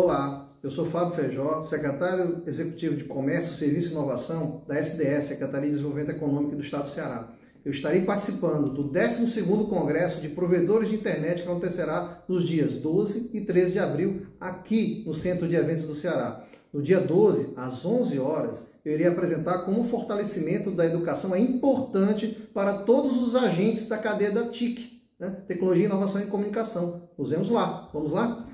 Olá, eu sou Fábio Feijó, secretário executivo de Comércio, Serviço e Inovação da SDS, Secretaria de Desenvolvimento Econômico do Estado do Ceará. Eu estarei participando do 12º Congresso de Provedores de Internet que acontecerá nos dias 12 e 13 de abril aqui no Centro de Eventos do Ceará. No dia 12, às 11 horas, eu irei apresentar como o fortalecimento da educação é importante para todos os agentes da cadeia da TIC, né? Tecnologia, Inovação e Comunicação. Nos vemos lá. Vamos lá?